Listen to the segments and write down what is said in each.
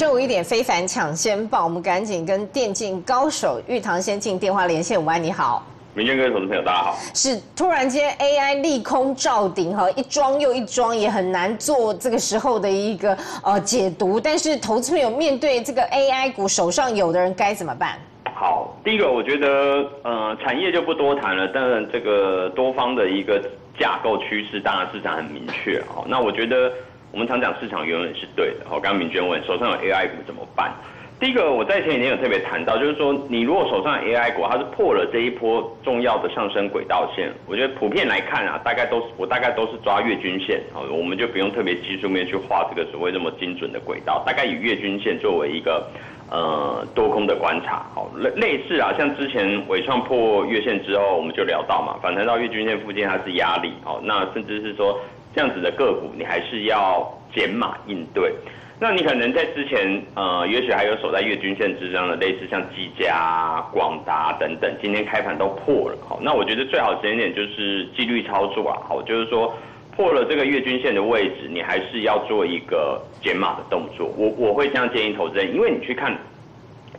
就有一点非凡抢先报，我们赶紧跟电竞高手玉堂先进电话连线。午安，你好。明天各位投资朋友，大家好。是突然间 AI 利空照顶哈，一桩又一桩，也很难做这个时候的一个呃解读。但是投资朋友面对这个 AI 股，手上有的人该怎么办？好，第一个我觉得呃产业就不多谈了，当然这个多方的一个架构趋势，当然市场很明确。好，那我觉得我们常讲市场永远是对的。好，刚刚明娟问手上有 AI 股怎么办？第一个，我在前几天有特别谈到，就是说，你如果手上 AI 股，它是破了这一波重要的上升轨道线，我觉得普遍来看啊，大概都是我大概都是抓月均线，哦，我们就不用特别技术面去画这个所谓那么精准的轨道，大概以月均线作为一个呃多空的观察，好，类类似啊，像之前伟创破月线之后，我们就聊到嘛，反弹到月均线附近它是压力，好，那甚至是说这样子的个股，你还是要减码应对。那你可能在之前，呃，也许还有守在月均线之上的，类似像技嘉、广达等等，今天开盘都破了。好，那我觉得最好时间点就是纪律操作啊。好，就是说破了这个月均线的位置，你还是要做一个减码的动作。我我会这样建议投资人，因为你去看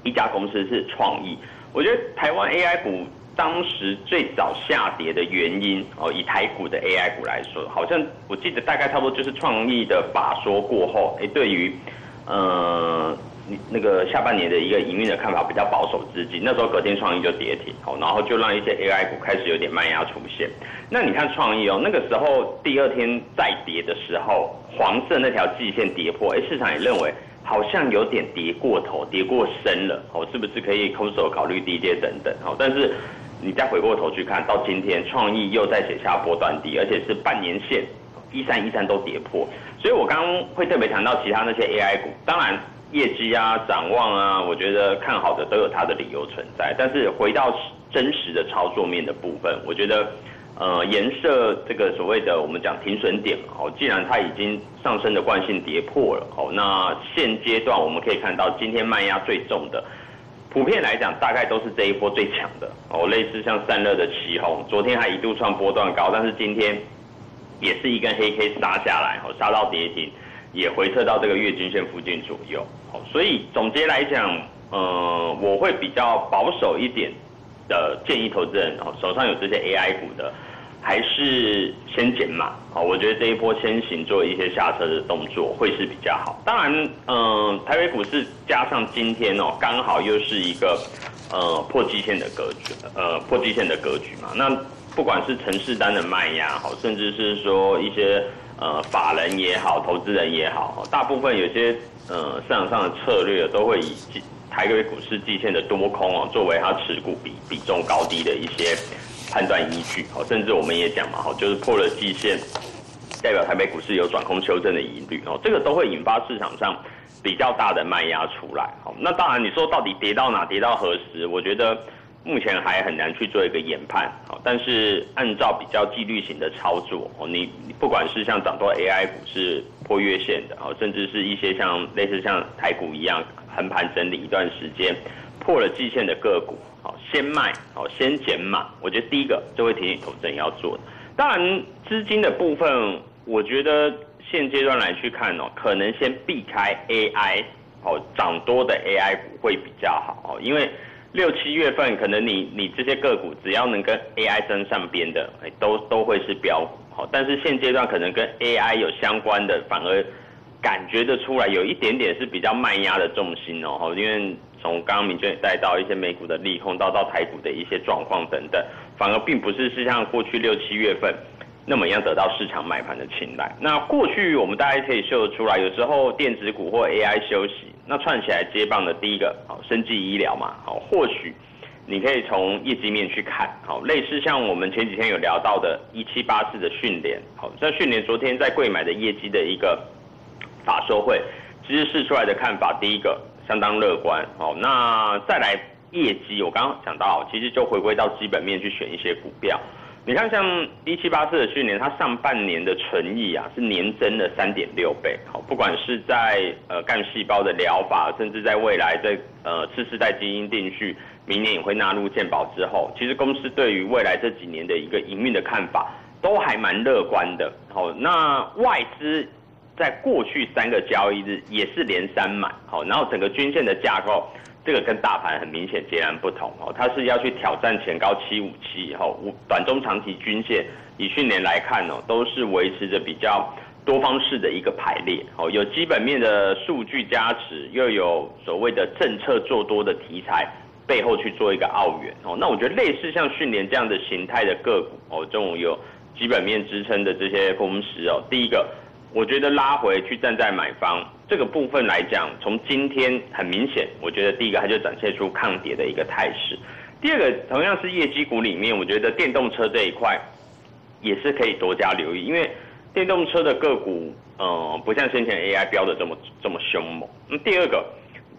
一家公司是创意，我觉得台湾 AI 股。当时最早下跌的原因哦，以台股的 AI 股来说，好像我记得大概差不多就是创意的法说过后，哎，对于，呃，那个下半年的一个营运的看法比较保守资金，那时候隔天创意就跌停，哦，然后就让一些 AI 股开始有点卖压出现。那你看创意哦，那个时候第二天再跌的时候，黄色那条季线跌破，哎，市场也认为好像有点跌过头，跌过深了，哦，是不是可以空手考虑低跌等等？哦，但是。你再回过头去看到今天，创意又在写下波段低，而且是半年线一三一三都跌破，所以我刚刚会特别谈到其他那些 AI 股，当然业绩啊、展望啊，我觉得看好的都有它的理由存在。但是回到真实的操作面的部分，我觉得呃，颜色这个所谓的我们讲停损点哦，既然它已经上升的惯性跌破了哦，那现阶段我们可以看到今天卖压最重的。普遍来讲，大概都是这一波最强的哦，类似像散热的旗红，昨天还一度创波段高，但是今天也是一根黑 K 杀下来，哦，杀到跌停，也回撤到这个月均线附近左右，哦，所以总结来讲，呃，我会比较保守一点的建议投资人，哦，手上有这些 AI 股的。还是先减码哦，我觉得这一波先行做一些下车的动作会是比较好。当然，嗯，台北股市加上今天哦，刚好又是一个呃破基线的格局，呃破基线的格局嘛。那不管是城市单的卖压好，甚至是说一些呃法人也好，投资人也好，大部分有些呃市场上的策略都会以台北股市季线的多空哦作为它持股比比重高低的一些。判断依据，好，甚至我们也讲嘛，好，就是破了季线，代表台北股市有转空修正的疑虑，哦，这个都会引发市场上比较大的卖压出来，好，那当然你说到底跌到哪，跌到何时，我觉得目前还很难去做一个研判，好，但是按照比较纪律型的操作，哦，你不管是像涨多 AI 股是破月线的，哦，甚至是一些像类似像台股一样横盘整理一段时间，破了季线的个股。好，先卖，好，先减码。我觉得第一个就会提醒投资人要做的。当然，资金的部分，我觉得现阶段来去看哦，可能先避开 AI，哦，涨多的 AI 股会比较好哦。因为六七月份可能你你这些个股只要能跟 AI 沾上边的，哎，都都会是标股。好，但是现阶段可能跟 AI 有相关的，反而感觉得出来有一点点是比较卖压的重心哦。因为从刚刚明娟也带到一些美股的利空，到到台股的一些状况等等，反而并不是是像过去六七月份那么样得到市场买盘的青睐。那过去我们大家可以秀得出来，有时候电子股或 AI 休息，那串起来接棒的第一个，好，生技医疗嘛，好，或许你可以从业绩面去看，好，类似像我们前几天有聊到的一七八四的训练，好，在训练昨天在贵买的业绩的一个法收会，其实试出来的看法，第一个。相当乐观哦，那再来业绩，我刚刚讲到，其实就回归到基本面去选一些股票。你看，像一七八四的去年，它上半年的纯益啊是年增了三点六倍。好，不管是在呃干细胞的疗法，甚至在未来在呃次世代基因定序，明年也会纳入健保之后，其实公司对于未来这几年的一个营运的看法都还蛮乐观的。好，那外资。在过去三个交易日也是连三买，好，然后整个均线的架构，这个跟大盘很明显截然不同哦，它是要去挑战前高七五七，后短中长期均线以去年来看哦，都是维持着比较多方式的一个排列，哦，有基本面的数据加持，又有所谓的政策做多的题材背后去做一个澳元哦，那我觉得类似像训练这样的形态的个股哦，这种有基本面支撑的这些公司哦，第一个。我觉得拉回去站在买方这个部分来讲，从今天很明显，我觉得第一个它就展现出抗跌的一个态势。第二个同样是业绩股里面，我觉得电动车这一块也是可以多加留意，因为电动车的个股，嗯，不像先前 AI 标的这么这么凶猛。那第二个，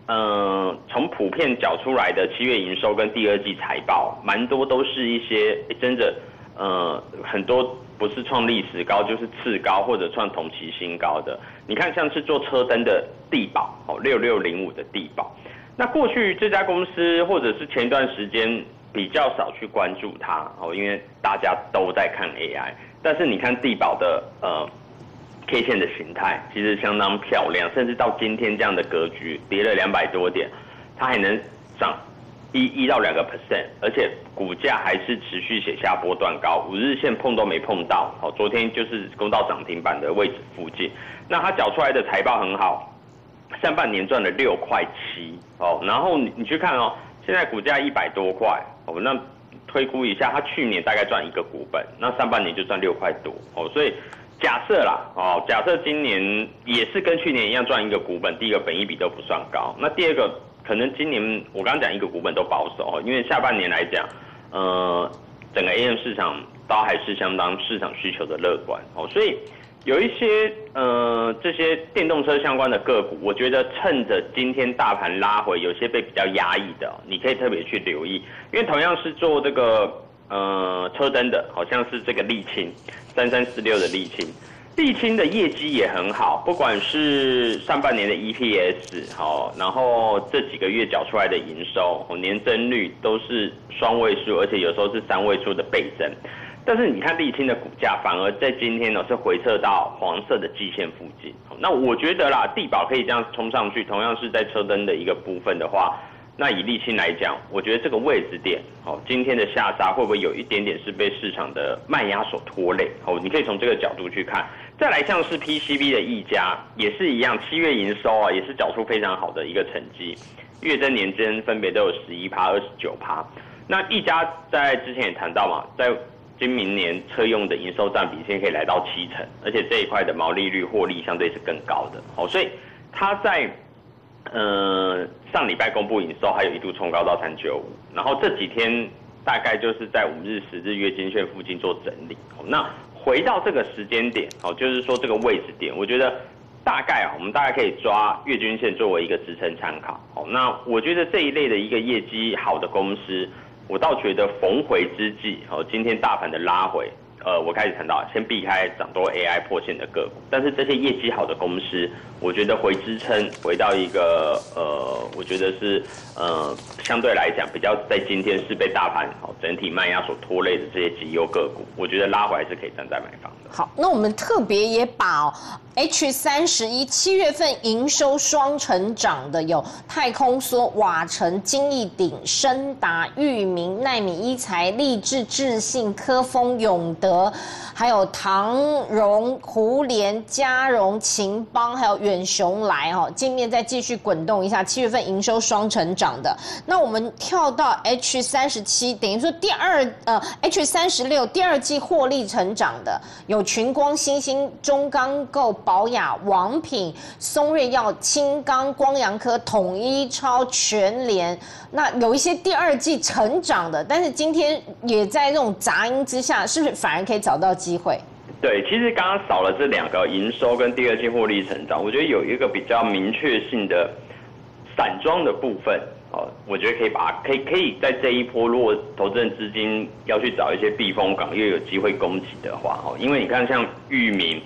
嗯，从普遍缴出来的七月营收跟第二季财报，蛮多都是一些真的，呃，很多。不是创历史高，就是次高或者创同期新高的。你看，像是做车灯的地保哦，六六零五的地保。那过去这家公司或者是前段时间比较少去关注它哦，因为大家都在看 AI。但是你看地保的呃 K 线的形态，其实相当漂亮，甚至到今天这样的格局，跌了两百多点，它还能涨。一一到两个 percent，而且股价还是持续写下波段高，五日线碰都没碰到。好，昨天就是攻到涨停板的位置附近。那它缴出来的财报很好，上半年赚了六块七哦。然后你你去看哦，现在股价一百多块哦，那推估一下，它去年大概赚一个股本，那上半年就赚六块多哦。所以假设啦哦，假设今年也是跟去年一样赚一个股本，第一个本益比都不算高，那第二个。可能今年我刚刚讲一个股本都保守，因为下半年来讲，呃，整个 AM 市场都还是相当市场需求的乐观哦，所以有一些呃这些电动车相关的个股，我觉得趁着今天大盘拉回，有些被比较压抑的，你可以特别去留意，因为同样是做这个呃车灯的，好像是这个沥青三三四六的沥青。沥青的业绩也很好，不管是上半年的 EPS 好，然后这几个月缴出来的营收，年增率都是双位数，而且有时候是三位数的倍增。但是你看沥青的股价，反而在今天呢是回撤到黄色的季线附近。那我觉得啦，地保可以这样冲上去，同样是在车灯的一个部分的话。那以沥青来讲，我觉得这个位置点，哦，今天的下杀会不会有一点点是被市场的卖压所拖累？哦，你可以从这个角度去看。再来像是 PCB 的一家也是一样，七月营收啊也是缴出非常好的一个成绩，月增年增分别都有十一趴、二十九趴。那一家在之前也谈到嘛，在今明年车用的营收占比现在可以来到七成，而且这一块的毛利率获利相对是更高的。哦，所以它在。嗯，上礼拜公布营收，还有一度冲高到三九五，然后这几天大概就是在五日、十日月均线附近做整理。那回到这个时间点，哦，就是说这个位置点，我觉得大概啊，我们大概可以抓月均线作为一个支撑参考。哦，那我觉得这一类的一个业绩好的公司，我倒觉得逢回之际，哦，今天大盘的拉回。呃，我开始谈到，先避开涨多 AI 破线的个股，但是这些业绩好的公司，我觉得回支撑，回到一个呃，我觉得是呃，相对来讲比较在今天是被大盘好整体卖压所拖累的这些绩优个股，我觉得拉回来是可以站在买方的。好，那我们特别也把 H 三十一七月份营收双成长的有太空梭、瓦城、金逸鼎、深达、裕民、奈米一材、立志、智信、科丰、永德。还有唐荣、胡联、嘉荣、秦邦，还有远雄来哈，今面再继续滚动一下，七月份营收双成长的。那我们跳到 H 三十七，等于说第二呃 H 三十六第二季获利成长的有群光、星星、中钢构、宝雅、王品、松瑞药、青钢、光阳科、统一超、全联。那有一些第二季成长的，但是今天也在这种杂音之下，是不是反而可以找到机会？对，其实刚刚少了这两个营收跟第二季获利成长，我觉得有一个比较明确性的散装的部分哦，我觉得可以把可以可以在这一波，如果投资人资金要去找一些避风港，又有机会攻击的话哦，因为你看像域名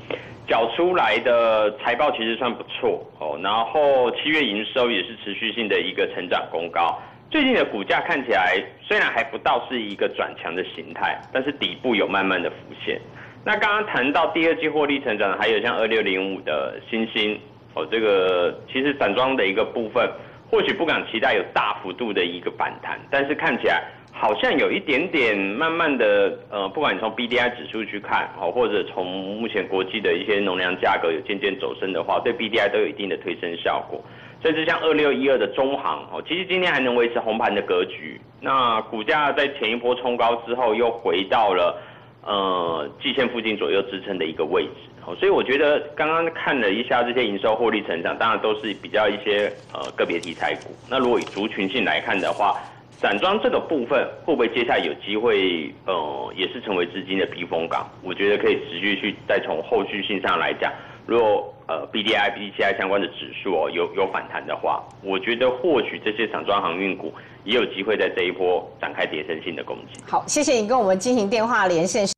缴出来的财报其实算不错哦，然后七月营收也是持续性的一个成长公告。最近的股价看起来虽然还不到是一个转强的形态，但是底部有慢慢的浮现。那刚刚谈到第二季获利成长，还有像二六零五的新星哦，这个其实散装的一个部分，或许不敢期待有大幅度的一个反弹，但是看起来。好像有一点点慢慢的，呃，不管你从 B D I 指数去看，哦，或者从目前国际的一些农粮价格有渐渐走升的话，对 B D I 都有一定的推升效果。甚至像二六一二的中行，哦，其实今天还能维持红盘的格局。那股价在前一波冲高之后，又回到了呃季线附近左右支撑的一个位置。哦，所以我觉得刚刚看了一下这些营收获利成长，当然都是比较一些呃个别题材股。那如果以族群性来看的话，散装这个部分会不会接下来有机会，呃，也是成为资金的避风港？我觉得可以持续去再从后续性上来讲，如果呃 B D I B C I 相关的指数哦有有反弹的话，我觉得或许这些散装航运股也有机会在这一波展开跌升性的攻击。好，谢谢你跟我们进行电话连线。